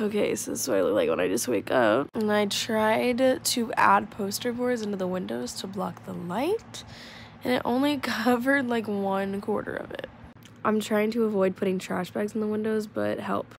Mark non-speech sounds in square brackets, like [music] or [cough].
Okay, so this is what I look like when I just wake up. And I tried to add poster boards into the windows to block the light, and it only [laughs] covered like one quarter of it. I'm trying to avoid putting trash bags in the windows, but help.